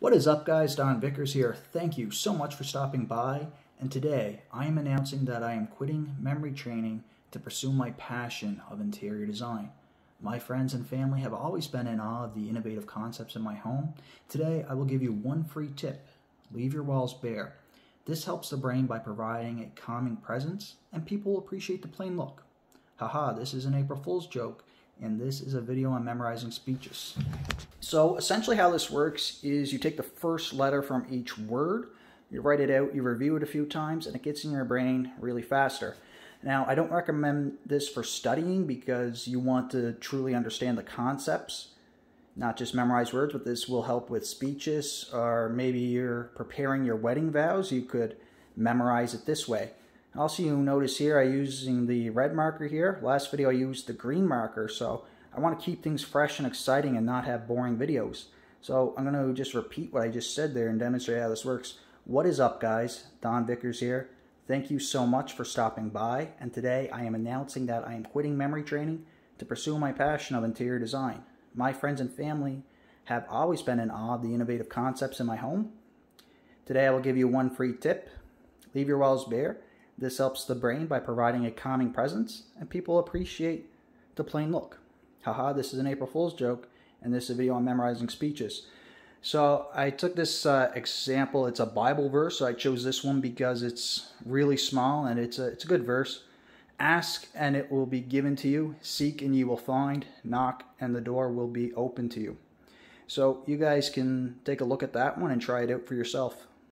What is up guys, Don Vickers here. Thank you so much for stopping by and today I am announcing that I am quitting memory training to pursue my passion of interior design. My friends and family have always been in awe of the innovative concepts in my home. Today I will give you one free tip. Leave your walls bare. This helps the brain by providing a calming presence and people appreciate the plain look. Haha, this is an April Fool's joke and this is a video on memorizing speeches. So essentially how this works is you take the first letter from each word, you write it out, you review it a few times, and it gets in your brain really faster. Now, I don't recommend this for studying because you want to truly understand the concepts, not just memorize words, but this will help with speeches, or maybe you're preparing your wedding vows, you could memorize it this way. Also, you notice here I'm using the red marker here. Last video I used the green marker, so I want to keep things fresh and exciting and not have boring videos. So I'm going to just repeat what I just said there and demonstrate how this works. What is up, guys? Don Vickers here. Thank you so much for stopping by, and today I am announcing that I am quitting memory training to pursue my passion of interior design. My friends and family have always been in awe of the innovative concepts in my home. Today I will give you one free tip. Leave your walls bare this helps the brain by providing a calming presence, and people appreciate the plain look. Haha, this is an April Fool's joke, and this is a video on memorizing speeches. So I took this uh, example, it's a Bible verse, so I chose this one because it's really small and it's a, it's a good verse. Ask and it will be given to you. Seek and you will find. Knock and the door will be open to you. So you guys can take a look at that one and try it out for yourself.